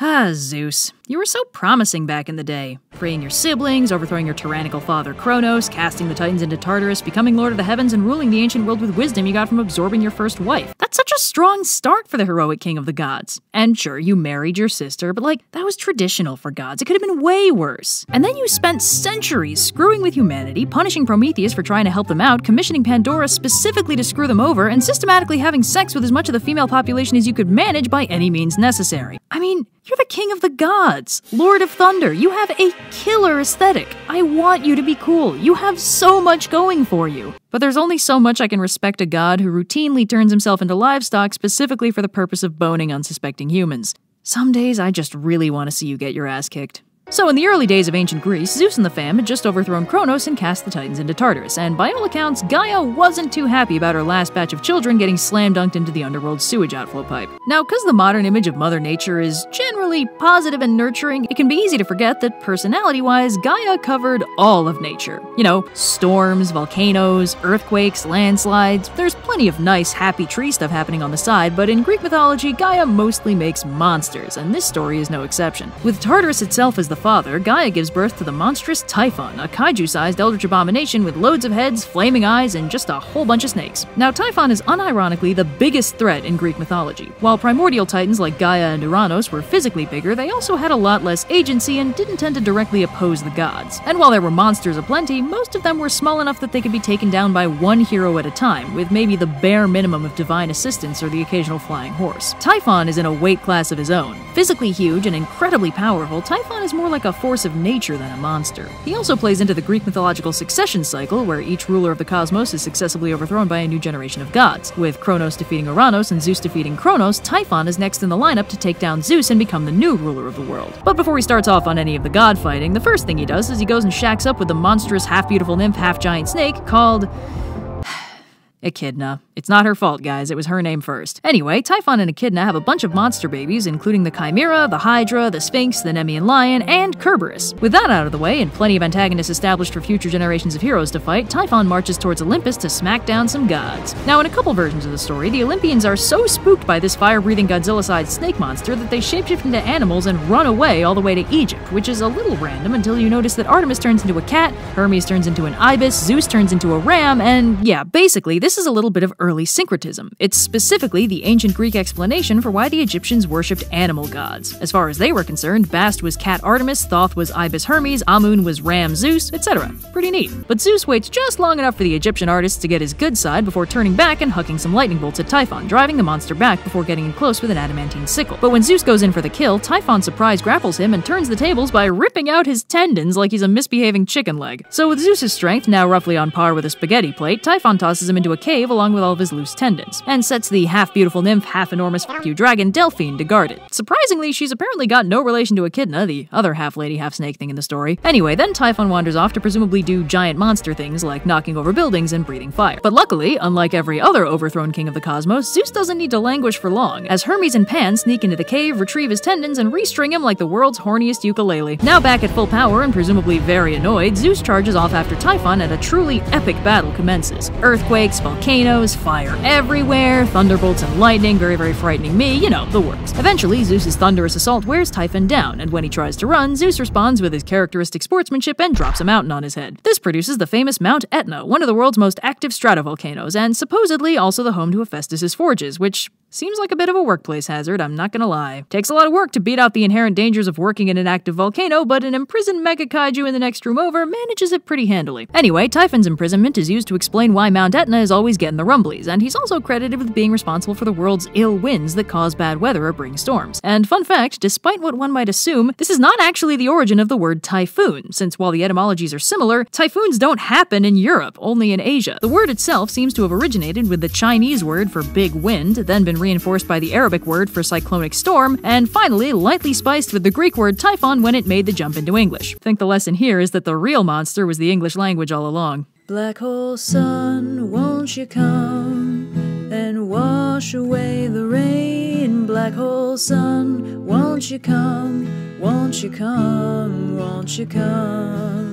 Ah, Zeus. You were so promising back in the day. Freeing your siblings, overthrowing your tyrannical father Kronos, casting the Titans into Tartarus, becoming Lord of the Heavens, and ruling the ancient world with wisdom you got from absorbing your first wife. That's such a strong start for the heroic king of the gods. And sure, you married your sister, but like, that was traditional for gods. It could have been way worse. And then you spent centuries screwing with humanity, punishing Prometheus for trying to help them out, commissioning Pandora specifically to screw them over, and systematically having sex with as much of the female population as you could manage by any means necessary. I mean, you're the king of the gods, Lord of Thunder. You have a killer aesthetic. I want you to be cool. You have so much going for you. But there's only so much I can respect a god who routinely turns himself into livestock specifically for the purpose of boning unsuspecting humans. Some days I just really want to see you get your ass kicked. So, in the early days of ancient Greece, Zeus and the fam had just overthrown Kronos and cast the Titans into Tartarus, and by all accounts, Gaia wasn't too happy about her last batch of children getting slam dunked into the underworld sewage outflow pipe. Now, because the modern image of Mother Nature is generally positive and nurturing, it can be easy to forget that personality wise, Gaia covered all of nature. You know, storms, volcanoes, earthquakes, landslides. There's plenty of nice, happy tree stuff happening on the side, but in Greek mythology, Gaia mostly makes monsters, and this story is no exception. With Tartarus itself as the father, Gaia gives birth to the monstrous Typhon, a kaiju sized eldritch abomination with loads of heads, flaming eyes, and just a whole bunch of snakes. Now, Typhon is unironically the biggest threat in Greek mythology. While primordial titans like Gaia and Uranos were physically bigger, they also had a lot less agency and didn't tend to directly oppose the gods. And while there were monsters aplenty, most of them were small enough that they could be taken down by one hero at a time, with maybe the bare minimum of divine assistance or the occasional flying horse. Typhon is in a weight class of his own. Physically huge and incredibly powerful, Typhon is more more like a force of nature than a monster. He also plays into the Greek mythological succession cycle, where each ruler of the cosmos is successively overthrown by a new generation of gods. With Kronos defeating Uranos and Zeus defeating Kronos, Typhon is next in the lineup to take down Zeus and become the new ruler of the world. But before he starts off on any of the god fighting, the first thing he does is he goes and shacks up with the monstrous half beautiful nymph, half giant snake called. Echidna. It's not her fault, guys, it was her name first. Anyway, Typhon and Echidna have a bunch of monster babies, including the Chimera, the Hydra, the Sphinx, the Nemean Lion, and Kerberos. With that out of the way, and plenty of antagonists established for future generations of heroes to fight, Typhon marches towards Olympus to smack down some gods. Now, in a couple versions of the story, the Olympians are so spooked by this fire breathing Godzilla sized snake monster that they shapeshift into animals and run away all the way to Egypt, which is a little random until you notice that Artemis turns into a cat, Hermes turns into an ibis, Zeus turns into a ram, and yeah, basically, this is a little bit of early syncretism. It's specifically the ancient Greek explanation for why the Egyptians worshipped animal gods. As far as they were concerned, Bast was cat Artemis, Thoth was Ibis Hermes, Amun was ram Zeus, etc. Pretty neat. But Zeus waits just long enough for the Egyptian artists to get his good side before turning back and hucking some lightning bolts at Typhon, driving the monster back before getting in close with an adamantine sickle. But when Zeus goes in for the kill, Typhon surprise grapples him and turns the tables by ripping out his tendons like he's a misbehaving chicken leg. So with Zeus's strength now roughly on par with a spaghetti plate, Typhon tosses him into a cave along with all of his loose tendons, and sets the half beautiful nymph, half enormous you dragon Delphyne to guard it. Surprisingly, she's apparently got no relation to Echidna, the other half lady, half snake thing in the story. Anyway, then Typhon wanders off to presumably do giant monster things like knocking over buildings and breathing fire. But luckily, unlike every other overthrown king of the cosmos, Zeus doesn't need to languish for long, as Hermes and Pan sneak into the cave, retrieve his tendons, and restring him like the world's horniest ukulele. Now back at full power and presumably very annoyed, Zeus charges off after Typhon and a truly epic battle commences. Earthquakes, volcanoes, fire everywhere, thunderbolts and lightning, very, very frightening me, you know, the works. Eventually, Zeus's thunderous assault wears Typhon down, and when he tries to run, Zeus responds with his characteristic sportsmanship and drops a mountain on his head. This produces the famous Mount Etna, one of the world's most active stratovolcanoes, and supposedly also the home to Hephaestus's forges, which Seems like a bit of a workplace hazard, I'm not gonna lie. Takes a lot of work to beat out the inherent dangers of working in an active volcano, but an imprisoned mega kaiju in the next room over manages it pretty handily. Anyway, Typhon's imprisonment is used to explain why Mount Etna is always getting the rumblies, and he's also credited with being responsible for the world's ill winds that cause bad weather or bring storms. And fun fact, despite what one might assume, this is not actually the origin of the word typhoon, since while the etymologies are similar, typhoons don't happen in Europe, only in Asia. The word itself seems to have originated with the Chinese word for big wind, then been reinforced by the Arabic word for cyclonic storm, and finally lightly spiced with the Greek word typhon when it made the jump into English. I think the lesson here is that the real monster was the English language all along. Black hole sun, won't you come and wash away the rain? Black hole sun, won't you come? Won't you come? Won't you come?